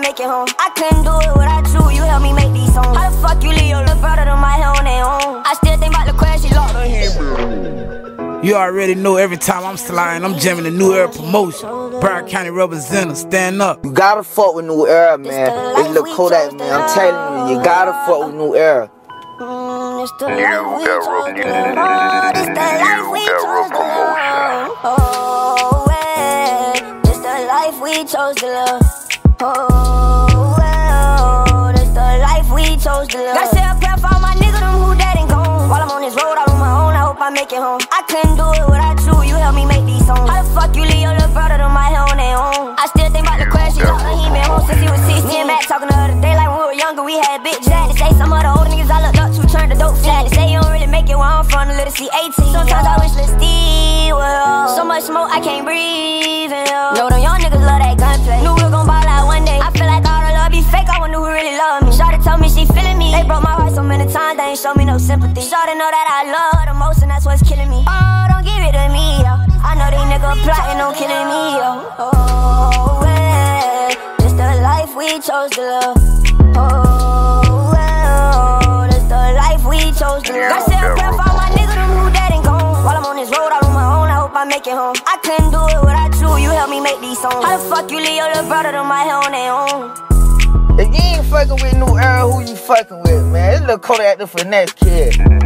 make it home. I couldn't do it without you, you helped me make these songs. How the fuck you leave your little brother to my hair on their own? I still think about the crash she locked her hand. You already know every time I'm sliding, I'm jamming the new era promotion. Broward County representative, stand up. You gotta fuck with new era, man. It's Lil Kodak, man. I'm telling you, you gotta fuck with new era. Mm, it's the life we chose to live. Oh, it's the life we chose to live. Oh, well, it's the life we chose to live. Oh, Gotta say a prayer for all my niggas, them who dead and gone. While I'm on this road, I'm on my own. I hope I make it home. I couldn't do it without you. You helped me make these songs. How the fuck you leave your little brother to my hair on their own? I still think about the crash. He told he been home since he was 16. Me and Matt talking the other day like when we were younger. We had bitch Had to say some of the older niggas I looked up to turned to dope Had to say you don't really make it where I'm from. The little C18. Sometimes I wish Lil Steve would. So much smoke I can't breathe. Ain't show me no sympathy. Shawty know that I love her the most and that's what's killing me. Oh, don't give it to me, yo. I know these niggas plotting on killing me, yo. Oh, well, it's the life we chose to live. Oh, well, it's the life we chose to live. I said a prayer for all my niggas, them who dead and gone. While I'm on this road, I'm on my own. I hope I make it home. I couldn't do it without you. You helped me make these songs. How the fuck you leave your little brother to my hair on their own? Fucking with man? It's Lil Kodak the finesse kid.